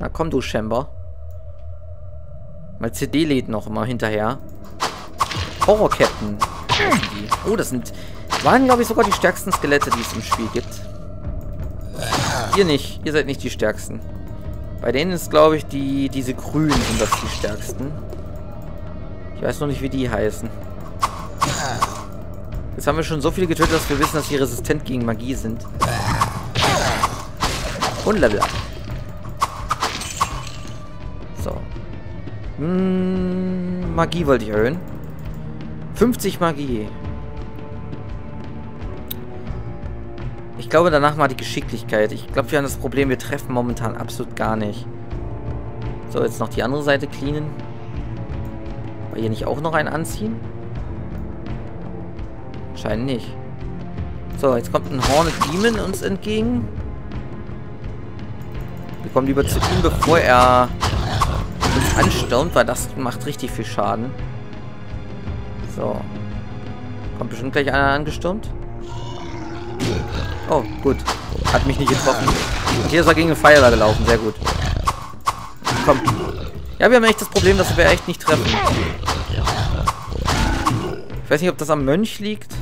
Na komm, du Chamber. Mein CD lädt noch immer hinterher. Horrorketten. Oh, das sind... Waren, glaube ich, sogar die stärksten Skelette, die es im Spiel gibt. Ihr nicht. Ihr seid nicht die stärksten. Bei denen ist, glaube ich, die diese grünen sind das die stärksten. Ich weiß noch nicht, wie die heißen. Jetzt haben wir schon so viele getötet, dass wir wissen, dass sie resistent gegen Magie sind. Und Level up. Hm, Magie wollte ich erhöhen. 50 Magie. Ich glaube, danach mal die Geschicklichkeit. Ich glaube, wir haben das Problem, wir treffen momentan absolut gar nicht. So, jetzt noch die andere Seite cleanen. War hier nicht auch noch ein anziehen? Scheint nicht. So, jetzt kommt ein Hornet Demon uns entgegen. Wir kommen lieber zu ihm, bevor er anstürmt, weil das macht richtig viel Schaden. So. Kommt bestimmt gleich einer angestürmt. Oh, gut. Hat mich nicht getroffen. Und hier ist er gegen den Pfeiler gelaufen. Sehr gut. Komm. Ja, wir haben echt das Problem, dass wir echt nicht treffen. Ich weiß nicht, ob das am Mönch liegt.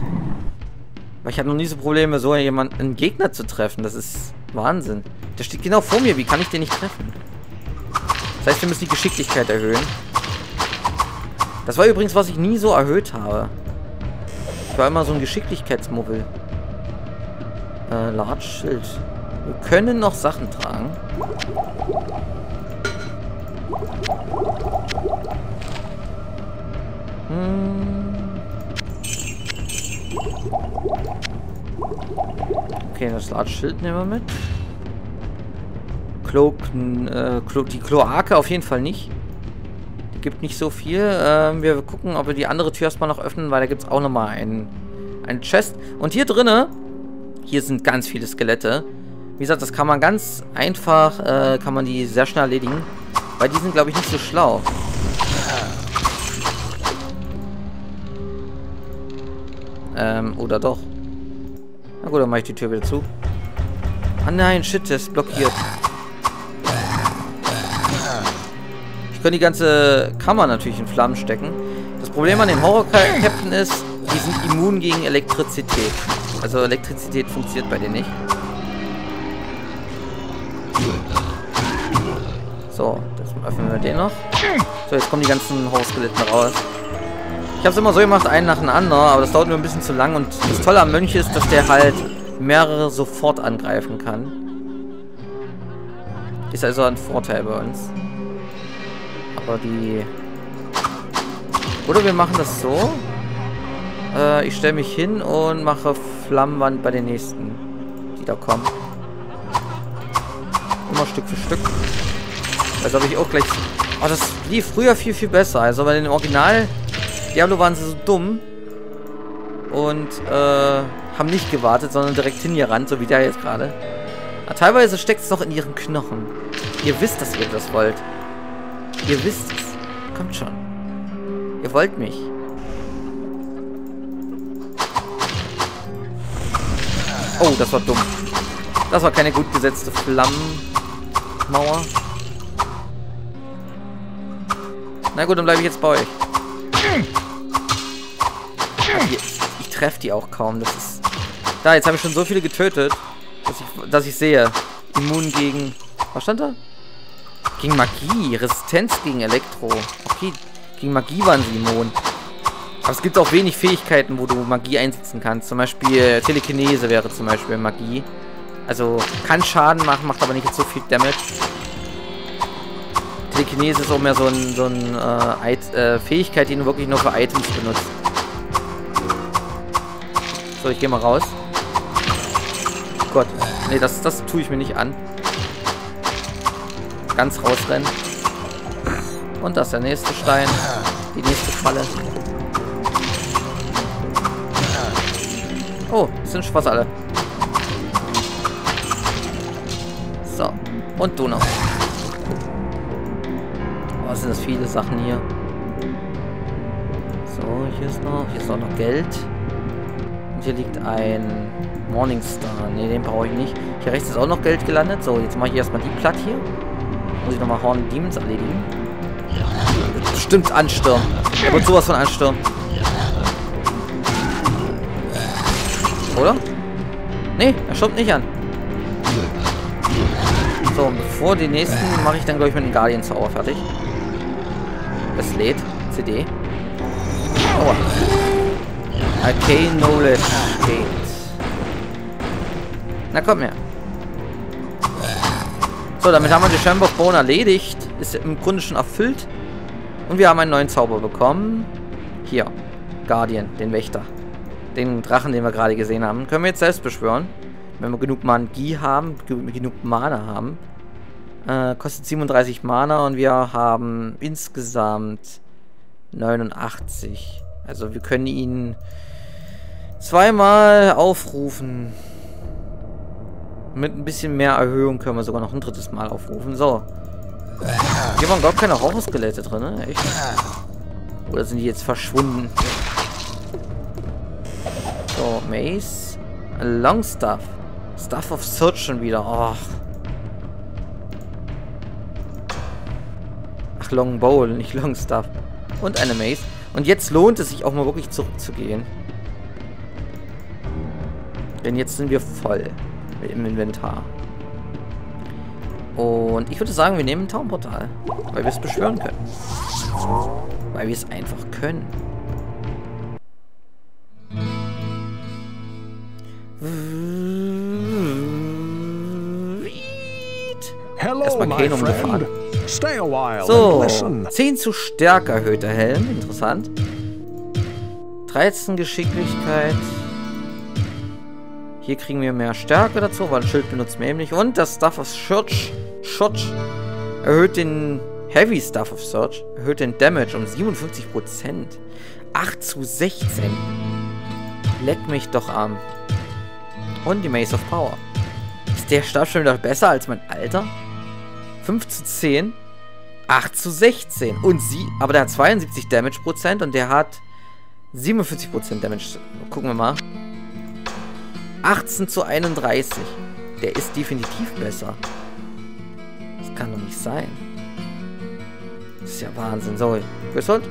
Aber ich habe noch nie so Probleme, so jemanden, einen Gegner zu treffen. Das ist Wahnsinn. Der steht genau vor mir. Wie kann ich den nicht treffen? Das heißt, wir müssen die Geschicklichkeit erhöhen. Das war übrigens, was ich nie so erhöht habe. Ich war immer so ein Geschicklichkeitsmubbel. Äh, Large Schild. Wir können noch Sachen tragen. Hm. Okay, das Large Schild nehmen wir mit. Klo, äh, Klo, die Kloake auf jeden Fall nicht. Die gibt nicht so viel. Ähm, wir gucken, ob wir die andere Tür erstmal noch öffnen, weil da gibt es auch nochmal einen, einen Chest. Und hier drinnen hier sind ganz viele Skelette. Wie gesagt, das kann man ganz einfach, äh, kann man die sehr schnell erledigen. Weil die sind, glaube ich, nicht so schlau. Ähm, oder doch? Na gut, dann mache ich die Tür wieder zu. Ah nein, shit, der ist blockiert. Ich könnte die ganze Kammer natürlich in Flammen stecken. Das Problem an den Horror-Captain ist, die sind immun gegen Elektrizität. Also Elektrizität funktioniert bei denen nicht. So, das öffnen wir den noch. So, jetzt kommen die ganzen Horrorskeletten raus. Ich habe es immer so gemacht, einen nach dem anderen, aber das dauert nur ein bisschen zu lang. Und das Tolle am Mönch ist, dass der halt mehrere sofort angreifen kann. Ist also ein Vorteil bei uns. Aber die... Oder wir machen das so. Äh, ich stelle mich hin und mache Flammenwand bei den nächsten, die da kommen. Immer Stück für Stück. Also habe ich auch gleich... Oh, das lief früher viel, viel besser. Also bei den Original Diablo waren sie so dumm. Und, äh, haben nicht gewartet, sondern direkt hingerannt, so wie der jetzt gerade. Teilweise steckt es doch in ihren Knochen. Ihr wisst, dass ihr das wollt. Ihr wisst es. Kommt schon. Ihr wollt mich. Oh, das war dumm. Das war keine gut gesetzte Flammenmauer. Na gut, dann bleibe ich jetzt bei euch. Ich, ich treffe die auch kaum. Das ist. Da, jetzt habe ich schon so viele getötet, dass ich, dass ich sehe. Immun gegen. Was stand da? Gegen Magie. Resistenz gegen Elektro. Okay, gegen Magie waren sie immun. Aber es gibt auch wenig Fähigkeiten, wo du Magie einsetzen kannst. Zum Beispiel Telekinese wäre zum Beispiel Magie. Also kann Schaden machen, macht aber nicht so viel Damage. Telekinese ist auch mehr so ein, so ein äh, äh, Fähigkeit, die du wirklich nur für Items benutzt. So, ich gehe mal raus. Gott. Nee, das, das tue ich mir nicht an. Ganz rausrennen. Und das ist der nächste Stein. Die nächste Falle. Oh, sind schon fast alle. So. Und du noch. Oh, sind das viele Sachen hier. So, hier ist noch, hier ist auch noch Geld. Und hier liegt ein Morningstar. Ne, den brauche ich nicht. Hier rechts ist auch noch Geld gelandet. So, jetzt mache ich erstmal die platt hier. Muss ich nochmal Horn Demons erledigen. Bestimmt anstürmen. Er wird sowas von anstürmen. Oder? Nee, er stürmt nicht an. So, und bevor die nächsten mache ich dann, glaube ich, mit dem Guardian Zauber fertig. Es lädt. CD. Aua. Arcane Knowledge geht. Na komm her. Damit haben wir die Chamber of Bone erledigt. Ist im Grunde schon erfüllt. Und wir haben einen neuen Zauber bekommen. Hier. Guardian, den Wächter. Den Drachen, den wir gerade gesehen haben. Können wir jetzt selbst beschwören. Wenn wir genug Magie haben, genug Mana haben. Äh, kostet 37 Mana und wir haben insgesamt 89. Also wir können ihn zweimal aufrufen. Mit ein bisschen mehr Erhöhung können wir sogar noch ein drittes Mal aufrufen. So. Hier waren gar keine Horrorskelette drin, ne? Echt? Oder sind die jetzt verschwunden? So, Mace. Long Stuff. Stuff of Search schon wieder. Oh. Ach, Long Bowl, nicht Long Stuff. Und eine Mace. Und jetzt lohnt es sich auch mal wirklich zurückzugehen. Denn jetzt sind wir voll im Inventar. Und ich würde sagen, wir nehmen ein Taumportal. Weil wir es beschwören können. Weil wir es einfach können. Hello, Erstmal Kane umgefahren. So, 10 zu Stärke erhöhter Helm. Interessant. 13 Geschicklichkeit. Hier kriegen wir mehr Stärke dazu, weil Schild benutzt wir eben nicht. Und das Stuff of Search, Search erhöht den Heavy Stuff of Search, erhöht den Damage um 57%. 8 zu 16. Leck mich doch am. Und die Mace of Power. Ist der Stab schon wieder besser als mein Alter? 5 zu 10, 8 zu 16. Und sie, aber der hat 72 Damage Prozent und der hat 47 Prozent Damage. Gucken wir mal. 18 zu 31. Der ist definitiv besser. Das kann doch nicht sein. Das ist ja Wahnsinn. So, Griswold?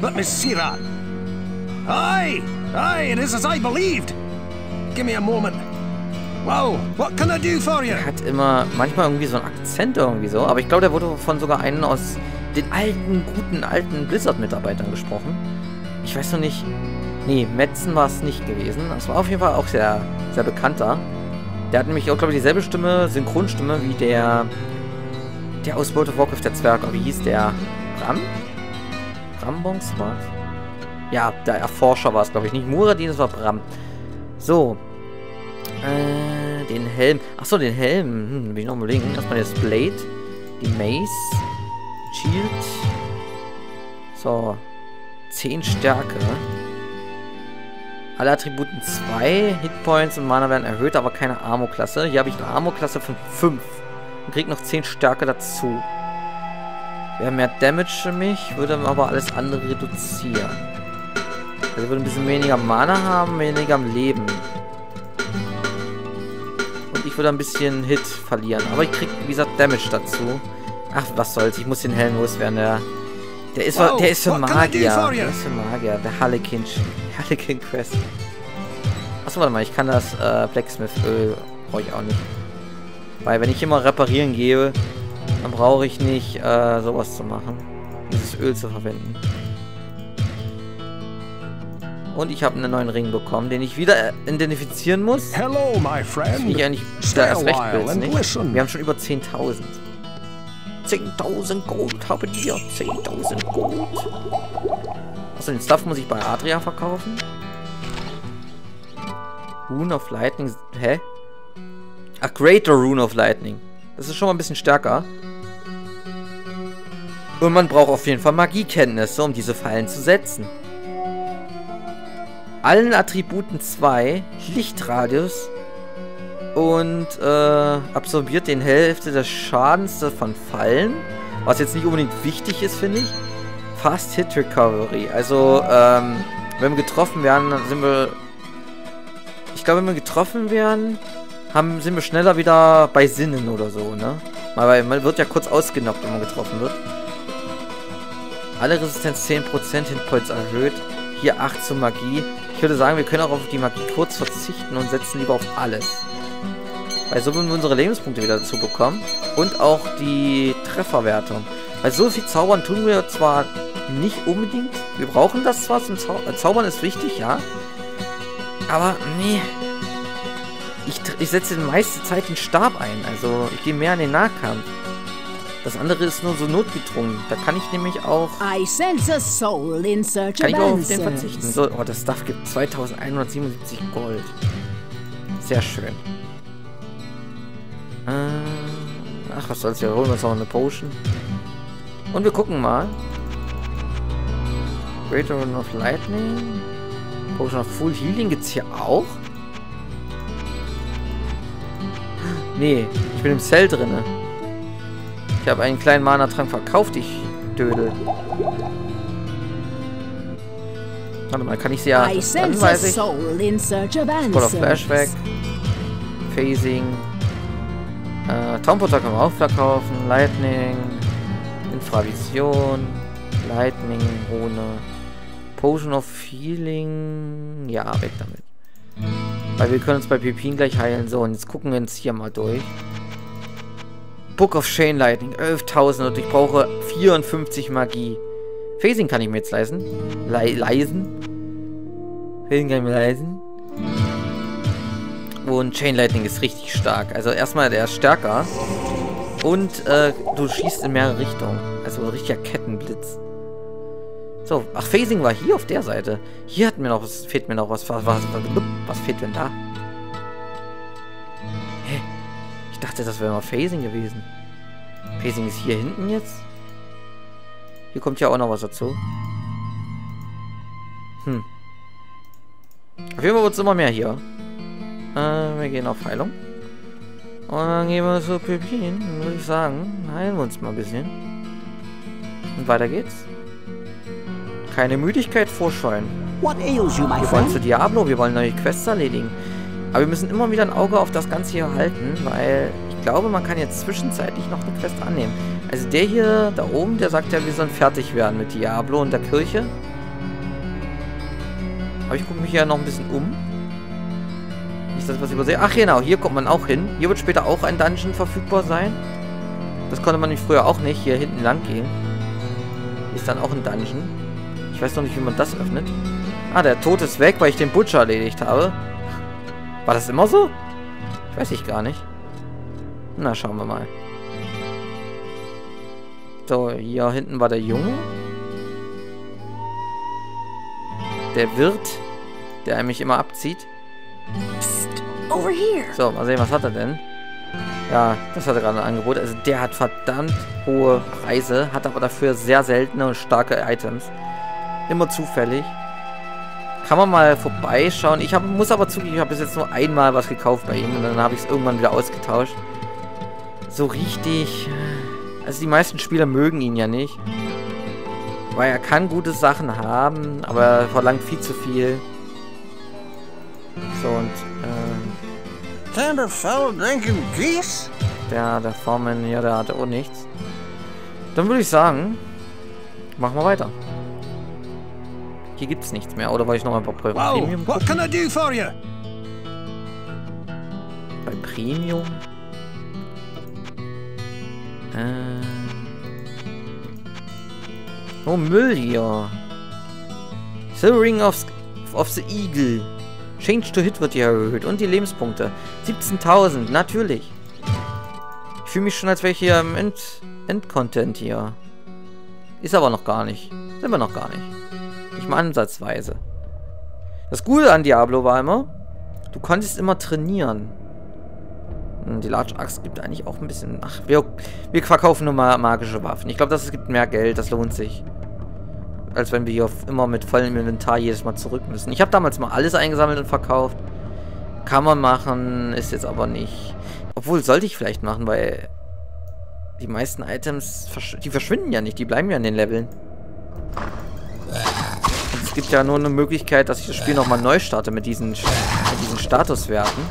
Let me see that. Aye, aye, it is as I believed. Give me a moment. Wow, what can I do for you? Er hat immer manchmal irgendwie so einen Akzent irgendwie so, aber ich glaube, der wurde von sogar einem aus den alten, guten, alten Blizzard-Mitarbeitern gesprochen. Ich weiß noch nicht. Nee, Metzen war es nicht gewesen. Das war auf jeden Fall auch sehr, sehr bekannter. Der hat nämlich auch, glaube ich, dieselbe Stimme, Synchronstimme wie der, der aus World of Warcraft, der Zwerg. Wie hieß der? Ram? Rambons war Ja, der Erforscher war es, glaube ich. Nicht Muradin, das war Bram. So, äh, den Helm. Achso, den Helm. Hm, will ich noch überlegen. Erstmal das Blade. Die Mace. Shield. So. 10 Stärke. Alle Attributen 2. Hitpoints und Mana werden erhöht, aber keine Armor-Klasse. Hier habe ich eine Armor-Klasse von 5. Und kriege noch 10 Stärke dazu. Wäre mehr Damage für mich, würde aber alles andere reduzieren. Also würde ein bisschen weniger Mana haben, weniger am Leben würde ein bisschen Hit verlieren. Aber ich krieg, wie gesagt, Damage dazu. Ach, was soll's. Ich muss den Hellen loswerden. Der, der, ist, wow, der ist für Magier. Der ist für Magier. Der Harlequin, Harlequin Quest. Achso, warte mal. Ich kann das äh, Blacksmith-Öl brauche ich auch nicht. Weil wenn ich immer reparieren gehe, dann brauche ich nicht äh, sowas zu machen. Dieses Öl zu verwenden. Und ich habe einen neuen Ring bekommen, den ich wieder identifizieren muss. Hello, my friend. Ich eigentlich da erst recht will's nicht. Wir haben schon über 10.000. 10.000 Gold haben wir. 10.000 Gold. Achso, den Stuff muss ich bei Adria verkaufen. Rune of Lightning. Hä? Ach, Greater Rune of Lightning. Das ist schon mal ein bisschen stärker. Und man braucht auf jeden Fall Magiekenntnisse, um diese Fallen zu setzen allen Attributen 2 Lichtradius und äh, absorbiert den Hälfte des Schadens von Fallen. Was jetzt nicht unbedingt wichtig ist, finde ich. Fast Hit Recovery. Also, ähm, wenn wir getroffen werden, dann sind wir... Ich glaube, wenn wir getroffen werden, haben, sind wir schneller wieder bei Sinnen oder so, ne? Weil man wird ja kurz ausgenockt, wenn man getroffen wird. Alle Resistenz 10%, Hitpoints erhöht. Hier 8 zur Magie. Ich würde sagen, wir können auch auf die Magie kurz verzichten und setzen lieber auf alles. Weil so würden wir unsere Lebenspunkte wieder dazu bekommen. Und auch die Trefferwertung. Weil so viel Zaubern tun wir zwar nicht unbedingt. Wir brauchen das zwar zum Zau äh, Zaubern ist wichtig, ja. Aber, nee. Ich, ich setze die meiste Zeit den Stab ein. Also, ich gehe mehr in den Nahkampf. Das andere ist nur so notgedrungen. Da kann ich nämlich auch... I sense a soul in search kann ich auch auf den verzichten. So, oh, das Stuff gibt 2177 Gold. Sehr schön. Äh, ach, was soll's, wir holen uns noch eine Potion. Und wir gucken mal. Rune of Lightning. Potion of Full Healing gibt's hier auch? Nee, ich bin im Cell drinne. Ich habe einen kleinen Mana-Trank verkauft, ich Dödel. Warte mal, kann ich sie ja... I Dann sense a weiß ich. soul in search of. Flashback. Phasing. Äh, Tompotter können wir auch verkaufen. Lightning. Infravision. Lightning. Rune. Potion of Healing. Ja, weg damit. Weil wir können uns bei Pepin gleich heilen. So, und jetzt gucken wir uns hier mal durch. Book of Chain Lightning. 11.000 und ich brauche 54 Magie. Phasing kann ich mir jetzt leisten. Le leisen. Phasing kann ich mir leisten. Und Chain Lightning ist richtig stark. Also erstmal, der ist stärker. Und äh, du schießt in mehrere Richtungen. Also ein richtiger Kettenblitz. So, ach, Phasing war hier auf der Seite. Hier hat mir noch was, fehlt mir noch was. Was, was, was, fehlt denn da? Hä? Ich dachte, das wäre mal Phasing gewesen. Phasing ist hier hinten jetzt? Hier kommt ja auch noch was dazu. Hm. Auf jeden Fall wird es immer mehr hier. Äh, wir gehen auf Heilung. Und dann gehen wir zu Pepin, würde ich sagen. Heilen wir uns mal ein bisschen. Und weiter geht's. Keine Müdigkeit vorscheuen. Wir wollen zu? Diablo, wir wollen neue Quests erledigen. Aber wir müssen immer wieder ein Auge auf das Ganze hier halten, weil ich glaube, man kann jetzt zwischenzeitlich noch eine Quest annehmen. Also der hier da oben, der sagt ja, wir sollen fertig werden mit Diablo und der Kirche. Aber ich gucke mich ja noch ein bisschen um. Ich was übersehe. Ach genau, hier kommt man auch hin. Hier wird später auch ein Dungeon verfügbar sein. Das konnte man nämlich früher auch nicht. Hier hinten lang gehen. Ist dann auch ein Dungeon. Ich weiß noch nicht, wie man das öffnet. Ah, der Tod ist weg, weil ich den Butcher erledigt habe. War das immer so? Ich weiß ich gar nicht. Na, schauen wir mal. So, hier hinten war der Junge. Der Wirt, der mich immer abzieht. Over here. So, mal sehen, was hat er denn? Ja, das hat er gerade ein Angebot. Also der hat verdammt hohe Preise, hat aber dafür sehr seltene und starke Items. Immer zufällig. Kann man mal vorbeischauen. Ich hab, muss aber zugeben, ich habe bis jetzt nur einmal was gekauft bei ihm und dann habe ich es irgendwann wieder ausgetauscht. So richtig... Also die meisten Spieler mögen ihn ja nicht. Weil er kann gute Sachen haben, aber er verlangt viel zu viel. So und... Ähm, of fellow drinking geese? Der, der Foreman hier, der hatte auch nichts. Dann würde ich sagen, machen wir weiter. Hier gibt's nichts mehr. Oder wollte ich noch bei Whoa, Premium what gucken? can I do for you? Bei Premium? Äh. Oh, Müll hier. Silver Ring of, of the Eagle. Change to Hit wird hier erhöht. Und die Lebenspunkte. 17.000, natürlich. Ich fühle mich schon, als wäre ich hier im End Endcontent hier. Ist aber noch gar nicht. Sind wir noch gar nicht. Nicht mal ansatzweise. Das Gute an Diablo war immer, du konntest immer trainieren. Hm, Die Large Axe gibt eigentlich auch ein bisschen... Ach, wir, wir verkaufen nur mal magische Waffen. Ich glaube, das gibt mehr Geld, das lohnt sich. Als wenn wir hier immer mit vollem Inventar jedes Mal zurück müssen. Ich habe damals mal alles eingesammelt und verkauft. Kann man machen, ist jetzt aber nicht... Obwohl, sollte ich vielleicht machen, weil... Die meisten Items, versch die verschwinden ja nicht, die bleiben ja in den Leveln. Und es gibt ja nur eine Möglichkeit, dass ich das Spiel nochmal neu starte mit diesen, mit diesen Statuswerten.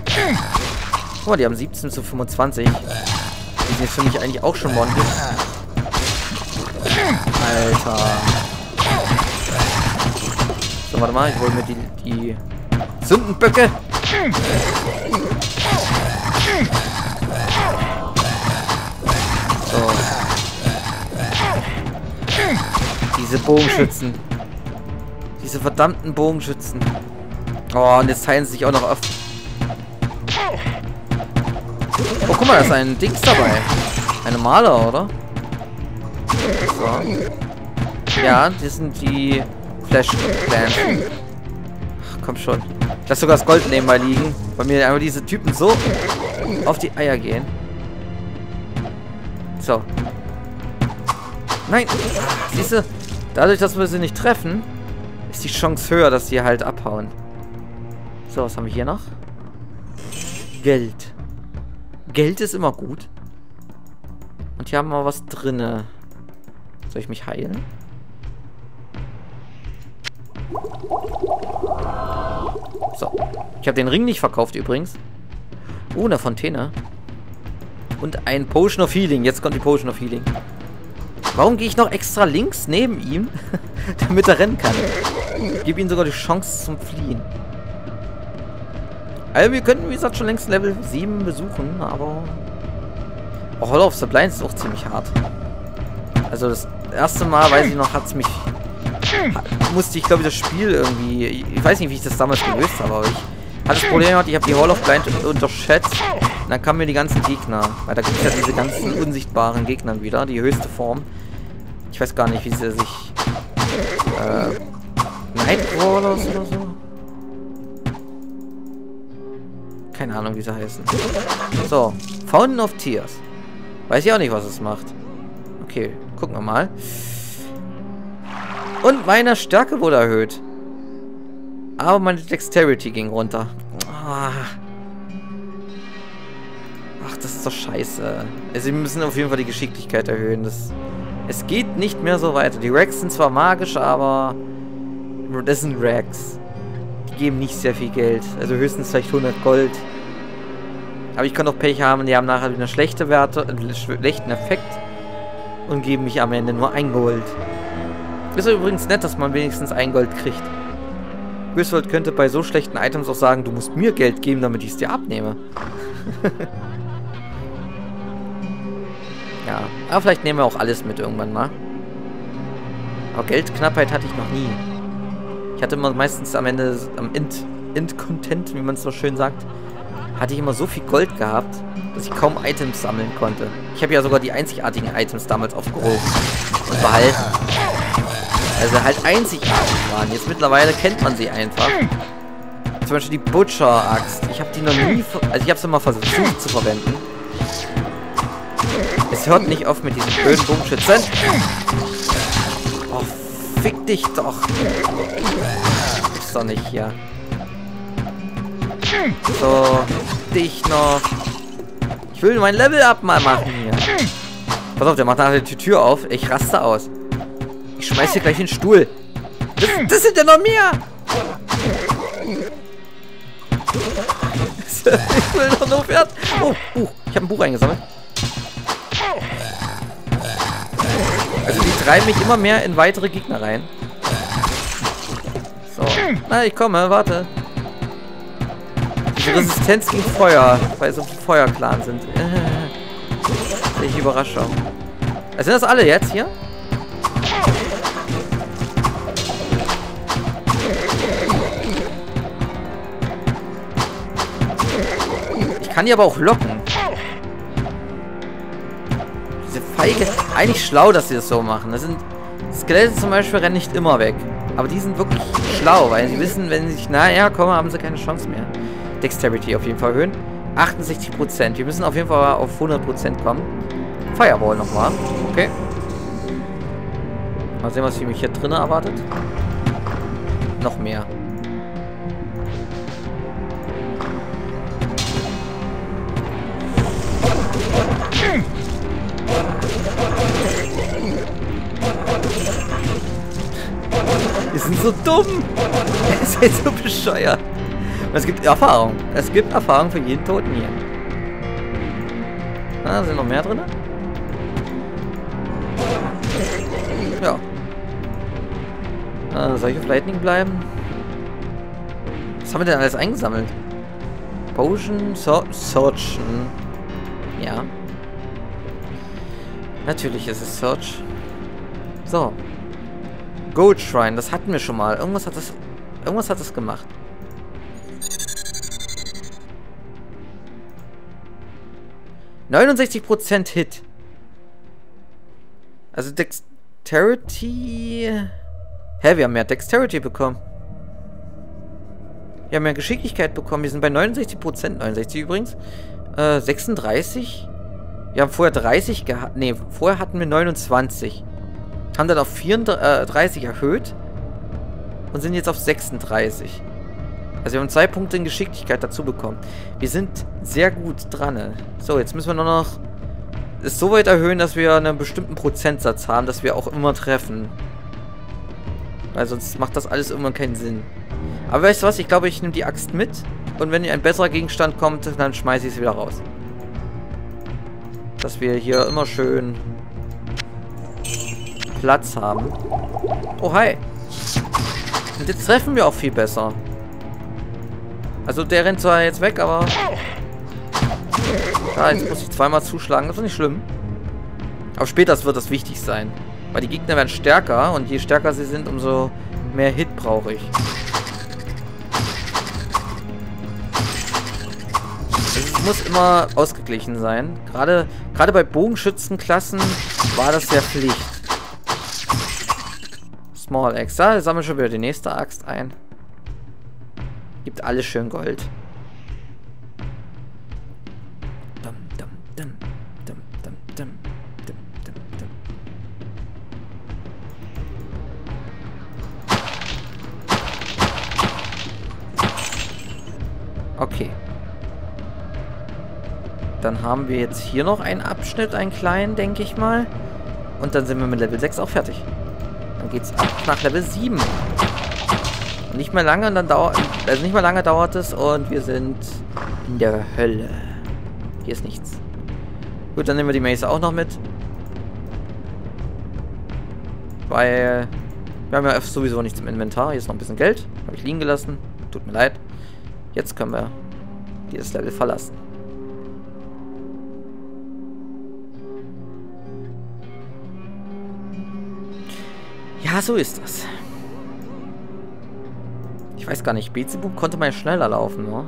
Guck mal, die haben 17 zu 25. Die sind jetzt für mich eigentlich auch schon One-Hit. Alter. Warte mal, ich hole mir die, die Sündenböcke. So. Diese Bogenschützen. Diese verdammten Bogenschützen. Oh, und jetzt teilen sie sich auch noch auf. Oh, guck mal, da ist ein Dings dabei. Eine Maler, oder? So. Ja, das sind die Flash Clans. Ach, komm schon. Lass sogar das Gold nebenbei liegen, weil mir einfach diese Typen so auf die Eier gehen. So. Nein! Siehst du, dadurch, dass wir sie nicht treffen, ist die Chance höher, dass sie halt abhauen. So, was haben wir hier noch? Geld. Geld ist immer gut. Und hier haben wir was drinne. Soll ich mich heilen? So. Ich habe den Ring nicht verkauft übrigens. Oh, eine Fontäne. Und ein Potion of Healing. Jetzt kommt die Potion of Healing. Warum gehe ich noch extra links neben ihm? damit er rennen kann. Ich gebe ihm sogar die Chance zum Fliehen. Also wir könnten, wie gesagt, schon längst Level 7 besuchen, aber... Oh, Hall of the Blinds ist auch ziemlich hart. Also das erste Mal, weiß ich noch, hat es mich... musste ich, glaube ich, das Spiel irgendwie... Ich weiß nicht, wie ich das damals gelöst habe, aber ich hatte das Problem gehabt, ich habe die Hall of Blind unterschätzt. Und dann kamen mir die ganzen Gegner. Weil da gibt es ja diese ganzen unsichtbaren Gegner wieder, die höchste Form. Ich weiß gar nicht, wie sie sich... Äh, Nightcrawlers oder so? Keine Ahnung, wie sie heißen. So, Fountain of Tears. Weiß ich auch nicht, was es macht. Okay, gucken wir mal. Und meine Stärke wurde erhöht. Aber meine Dexterity ging runter. Ah. Ach, das ist doch scheiße. Also wir müssen auf jeden Fall die Geschicklichkeit erhöhen. Das, es geht nicht mehr so weiter. Die Rex sind zwar magisch, aber das sind Rex. Die geben nicht sehr viel Geld. Also höchstens vielleicht 100 Gold. Aber ich kann auch Pech haben, die haben nachher wieder schlechte Werte, einen schlechten Effekt und geben mich am Ende nur ein Gold. Ist übrigens nett, dass man wenigstens ein Gold kriegt. Griswold könnte bei so schlechten Items auch sagen, du musst mir Geld geben, damit ich es dir abnehme. ja, aber vielleicht nehmen wir auch alles mit irgendwann mal. Aber Geldknappheit hatte ich noch nie. Ich hatte immer meistens am Ende, am End, End-Content, wie man es so schön sagt, hatte ich immer so viel Gold gehabt, dass ich kaum Items sammeln konnte. Ich habe ja sogar die einzigartigen Items damals aufgehoben und behalten. Also halt einzigartig waren. Jetzt mittlerweile kennt man sie einfach. Zum Beispiel die Butcher-Axt. Ich habe die noch nie... Also ich habe sie mal versucht zu verwenden. Es hört nicht auf mit diesen blöden Bogenschützen. Oh, fick dich doch. Ist doch nicht hier. So, dich noch. Ich will mein Level-Up mal machen hier. Pass auf, der macht nachher die Tür auf. Ich raste aus. Ich schmeiß hier gleich den Stuhl. Das, das sind ja noch mehr. ich will doch noch Pferd. Oh, Buch. Ich habe ein Buch eingesammelt. Also die treiben mich immer mehr in weitere Gegner rein. So. Na, ich komme, warte. Die Resistenz gegen Feuer, weil auf Feuerclan sind. Ich Überraschung. Also sind das alle jetzt hier? Kann die aber auch locken. Diese Feige. Eigentlich schlau, dass sie das so machen. Das sind. Skelette zum Beispiel rennen nicht immer weg. Aber die sind wirklich schlau, weil sie wissen, wenn sie sich nahe kommen, haben sie keine Chance mehr. Dexterity auf jeden Fall erhöhen. 68%. Wir müssen auf jeden Fall auf 100% kommen. Fireball nochmal. Okay. Mal sehen, was mich hier drin erwartet. Noch mehr. So dumm. Es ist so bescheuert. Es gibt Erfahrung. Es gibt Erfahrung für jeden Toten hier. Ah, sind noch mehr drin? Ja. Äh, soll ich auf Lightning bleiben? Was haben wir denn alles eingesammelt? Potion, so Searchen. Ja. Natürlich ist es Search. So. Gold Shrine, das hatten wir schon mal. Irgendwas hat das. Irgendwas hat das gemacht. Prozent Hit. Also Dexterity. Hä, wir haben mehr Dexterity bekommen. Wir haben mehr Geschicklichkeit bekommen. Wir sind bei 69%. 69 übrigens. Äh, 36. Wir haben vorher 30 gehabt. Ne, vorher hatten wir 29. Haben dann auf 34 äh, erhöht. Und sind jetzt auf 36. Also wir haben zwei Punkte in Geschicklichkeit dazu bekommen. Wir sind sehr gut dran. So, jetzt müssen wir nur noch es so weit erhöhen, dass wir einen bestimmten Prozentsatz haben, dass wir auch immer treffen. Weil sonst macht das alles irgendwann keinen Sinn. Aber weißt du was? Ich glaube, ich nehme die Axt mit. Und wenn ein besserer Gegenstand kommt, dann schmeiße ich es wieder raus. Dass wir hier immer schön Platz haben. Oh, hi. Und jetzt treffen wir auch viel besser. Also der rennt zwar jetzt weg, aber... Ja, jetzt muss ich zweimal zuschlagen. Das ist nicht schlimm. Aber später wird das wichtig sein. Weil die Gegner werden stärker und je stärker sie sind, umso mehr Hit brauche ich. Es muss immer ausgeglichen sein. Gerade, gerade bei Bogenschützenklassen war das ja Pflicht. Small Axe. Sammeln wir schon wieder die nächste Axt ein. Gibt alles schön Gold. Okay. Dann haben wir jetzt hier noch einen Abschnitt, einen kleinen, denke ich mal. Und dann sind wir mit Level 6 auch fertig. Dann geht's nach Level 7. Nicht mehr lange und dann dauert... Also nicht mehr lange dauert es und wir sind in der Hölle. Hier ist nichts. Gut, dann nehmen wir die Mace auch noch mit. Weil... Wir haben ja sowieso nichts im Inventar. Hier ist noch ein bisschen Geld. Habe ich liegen gelassen. Tut mir leid. Jetzt können wir dieses Level verlassen. Ja, so ist das. Ich weiß gar nicht, Beelzebub konnte mal schneller laufen, ne?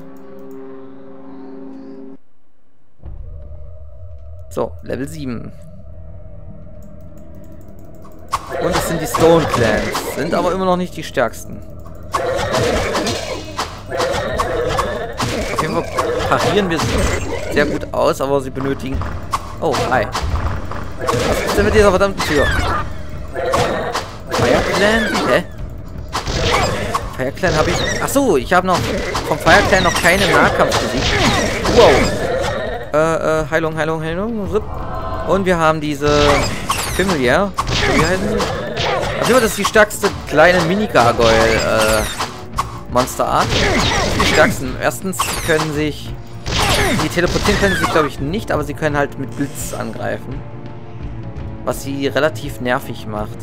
So, Level 7. Und es sind die Stone Clans. Sind aber immer noch nicht die stärksten. Auf jeden Fall parieren wir sehr gut aus, aber sie benötigen... Oh, hi. Was ist denn mit dieser verdammten Tür? Clan? Hä? Fire Clan habe ich... Achso, ich habe noch vom Fire Clan noch keinen Nahkampf besiegt. Wow. Äh, äh, Heilung, Heilung, Heilung. Und wir haben diese Familiar. Wie heißen sie? Also das ist die stärkste kleine Mini-Gargoyle, äh, Monsterart. Die stärksten. Erstens können sich... Die teleportieren können sich, glaube ich, nicht, aber sie können halt mit Blitz angreifen. Was sie relativ nervig macht.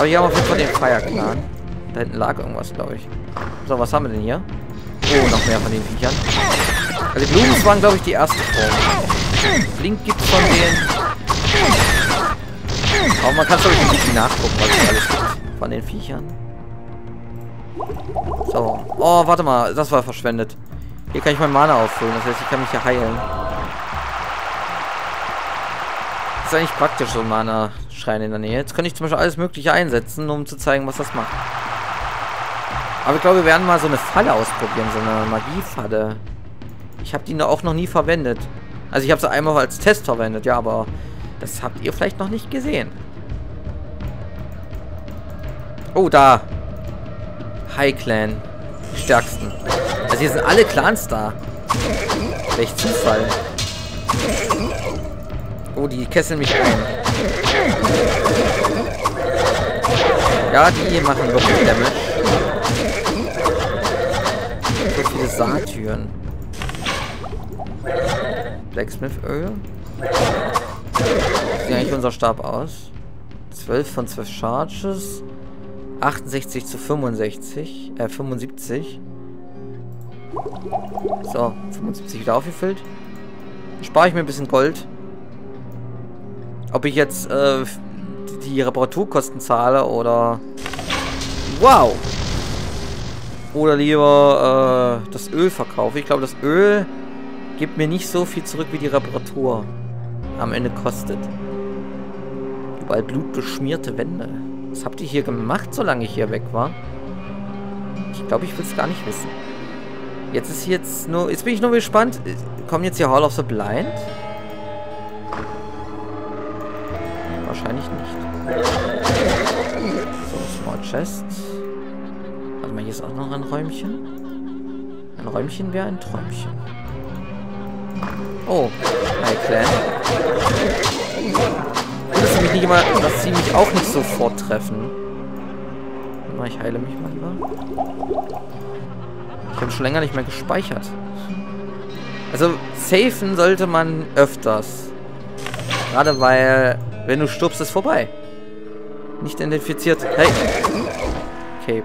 Aber hier haben wir auf jeden Fall den Fire Clan. Da hinten lag irgendwas, glaube ich. So, was haben wir denn hier? Oh, noch mehr von den Viechern. Also die Blumen waren, glaube ich, die erste Form. Blink gibt von denen. Aber man kann es, glaube ich, nicht nachgucken, was es alles gibt von den Viechern. So. Oh, warte mal. Das war verschwendet. Hier kann ich mein Mana auffüllen. Das heißt, ich kann mich hier heilen. Ist eigentlich praktisch, so ein Mana-Schrein in der Nähe. Jetzt könnte ich zum Beispiel alles Mögliche einsetzen, um zu zeigen, was das macht. Aber ich glaube, wir werden mal so eine Falle ausprobieren. So eine Magiefalle. Ich habe die auch noch nie verwendet. Also ich habe sie einmal als Test verwendet, ja, aber das habt ihr vielleicht noch nicht gesehen. Oh, da. High Clan. Die stärksten. Also hier sind alle Clans da. Welch Zufall. Oh, die kesseln mich ein. Ja, die machen wirklich Damage. So viele Saatüren. Blacksmith-Öl. Sieht eigentlich unser Stab aus? 12 von 12 Charges. 68 zu 65. Äh, 75. So, 75 wieder aufgefüllt. Spare ich mir ein bisschen Gold. Ob ich jetzt äh, die Reparaturkosten zahle oder... Wow! Oder lieber äh, das Öl verkaufe. Ich glaube, das Öl gibt mir nicht so viel zurück, wie die Reparatur am Ende kostet. Überall blutbeschmierte Wände. Was habt ihr hier gemacht, solange ich hier weg war? Ich glaube, ich will es gar nicht wissen. Jetzt ist jetzt nur... Jetzt bin ich nur gespannt. Kommen jetzt hier Hall of the Blind? Chest. Warte mal, hier ist auch noch ein Räumchen. Ein Räumchen wäre ein Träumchen. Oh, hi Clan. Gut, dass sie mich nicht immer, dass sie mich auch nicht sofort treffen. Ich heile mich mal lieber. Ich habe schon länger nicht mehr gespeichert. Also, safen sollte man öfters. Gerade weil, wenn du stirbst, ist vorbei. Nicht identifiziert. Hey. Cape.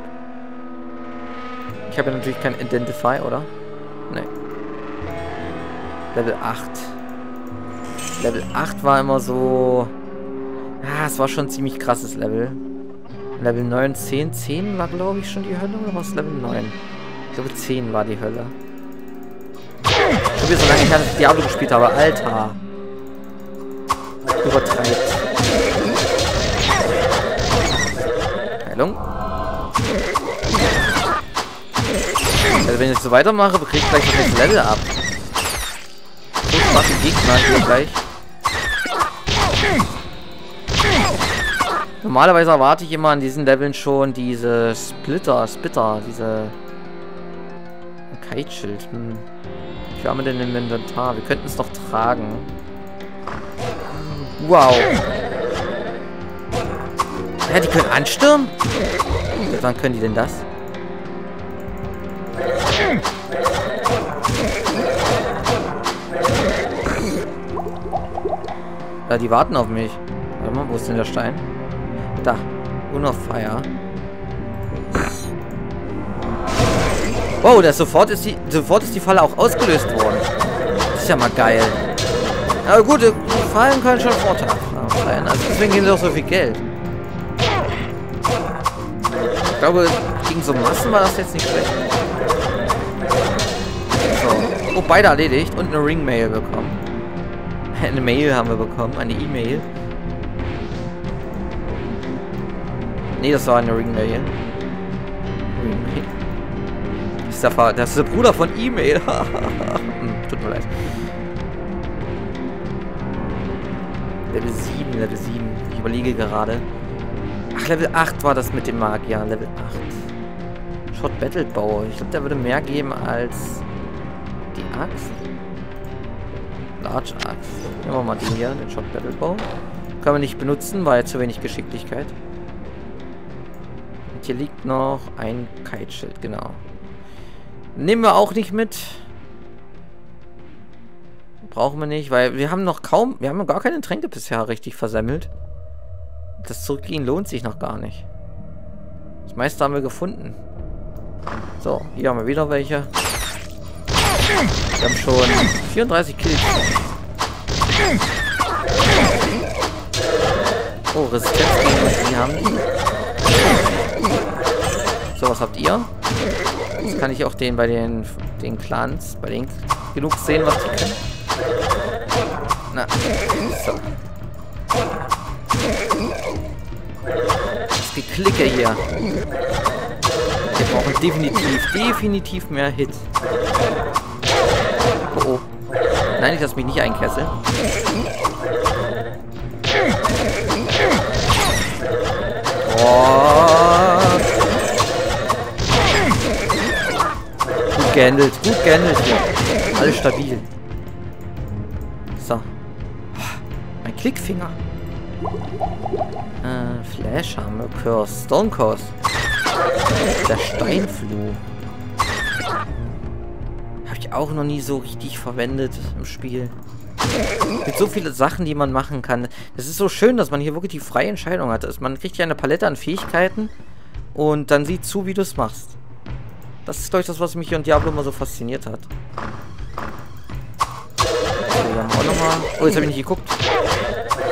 Ich habe ja natürlich kein Identify, oder? Nee. Level 8. Level 8 war immer so... Ja, es war schon ein ziemlich krasses Level. Level 9, 10. 10 war, glaube ich, schon die Hölle, oder war es Level 9? Ich glaube, 10 war die Hölle. Schon wieder so lange ich Diablo gespielt habe. Alter. Übertreibt. Heilung. Also wenn ich so weitermache, bekriege ich gleich das Level ab. So schwache Gegner hier gleich. Normalerweise erwarte ich immer an diesen Leveln schon diese Splitter, Spitter, diese Kite-Schild. Hm. Wie haben wir denn im Inventar? Wir könnten es doch tragen. Wow. Ja, die können anstürmen? Wann können die denn das? Ja, die warten auf mich. Warte mal, wo ist denn der Stein? Da. Fire. Wow, das sofort ist die sofort ist die Falle auch ausgelöst worden. Das ist ja mal geil. Aber gut, Fallen können schon Vorteile sein. Also deswegen geben sie auch so viel Geld. Ich glaube, gegen so Massen war das jetzt nicht schlecht. So. Oh, beide erledigt und eine Ringmail bekommen. Eine Mail haben wir bekommen, eine E-Mail. Nee, das war eine Ringmail. Ringmail. Das ist der, das ist der Bruder von E-Mail. hm, tut mir leid. Level 7, Level 7. Ich überlege gerade. Ach, Level 8 war das mit dem Magier. Level 8. Shot Battle Bow. Ich glaube, der würde mehr geben als die Axt. Large Axe. Nehmen wir mal den hier, den Shot Battle Bow. Können wir nicht benutzen, weil zu wenig Geschicklichkeit. Und hier liegt noch ein Kite-Schild, genau. Nehmen wir auch nicht mit. Brauchen wir nicht, weil wir haben noch kaum, wir haben gar keine Tränke bisher richtig versemmelt. Das Zurückgehen lohnt sich noch gar nicht. Das meiste haben wir gefunden. So, hier haben wir wieder welche. Wir haben schon 34 Kills. Oh, Resistenz gegen die haben die. So, was habt ihr? Jetzt kann ich auch den bei den, den Clans, bei den genug sehen, was die können. Na, so. Das Geklicke hier. Wir brauchen definitiv, definitiv mehr Hits. Oh, oh. Nein, ich lasse mich nicht einkesseln. Oh. Gut gehandelt, gut gehandelt hier. Alles stabil. So. Mein Klickfinger. Äh, Flash haben wir. Curse. Stone Curse. Der Steinfluch. Habe ich auch noch nie so richtig verwendet im Spiel. Gibt so viele Sachen, die man machen kann. Es ist so schön, dass man hier wirklich die freie Entscheidung hat. Also man kriegt ja eine Palette an Fähigkeiten und dann sieht zu, wie du es machst. Das ist, glaube ich, das, was mich an Diablo immer so fasziniert hat. So, haben auch nochmal... Oh, jetzt habe ich nicht geguckt.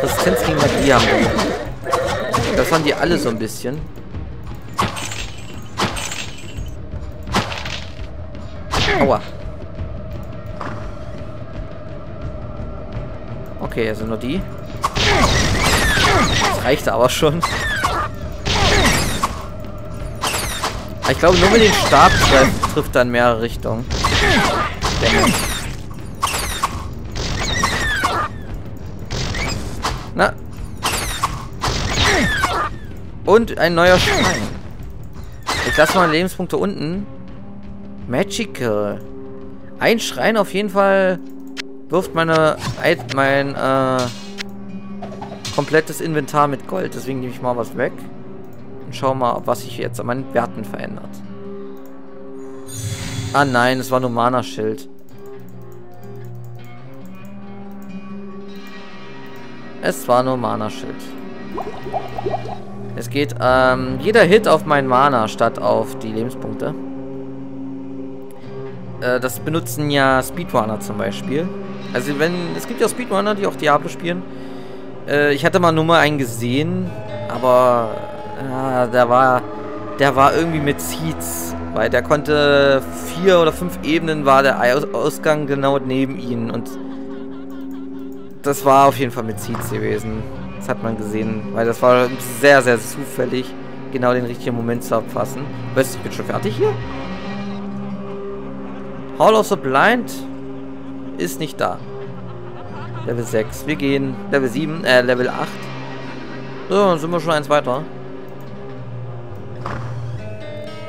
Resistenz gegen Magie haben wir. Das waren die alle so ein bisschen. Aua. Okay, also nur die. Das reicht aber schon. Ich glaube, nur mit dem Stab trifft, trifft er in mehrere Richtungen. Denke. Und ein neuer Schrein. Ich lasse mal Lebenspunkte unten. Magical. Ein Schrein auf jeden Fall wirft meine mein äh, komplettes Inventar mit Gold. Deswegen nehme ich mal was weg. Und schau mal, was sich jetzt an meinen Werten verändert. Ah nein, es war nur Mana-Schild. Es war nur Mana-Schild. Es geht ähm, jeder Hit auf meinen Mana statt auf die Lebenspunkte. Äh, das benutzen ja Speedrunner zum Beispiel. Also wenn, es gibt ja Speedrunner, die auch Diablo spielen. Äh, ich hatte mal nur mal einen gesehen, aber ja, der war, der war irgendwie mit Seeds, weil der konnte vier oder fünf Ebenen war der Ausgang genau neben ihnen und das war auf jeden Fall mit Seeds gewesen. Das hat man gesehen, weil das war sehr, sehr zufällig, genau den richtigen Moment zu abfassen. Weißt du, ich bin schon fertig hier? Hall of the Blind ist nicht da. Level 6. Wir gehen Level 7, äh, Level 8. So, dann sind wir schon eins weiter.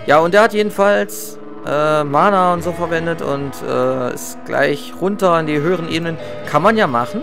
Ja, und der hat jedenfalls äh, Mana und so verwendet und äh, ist gleich runter an die höheren Ebenen. Kann man ja machen.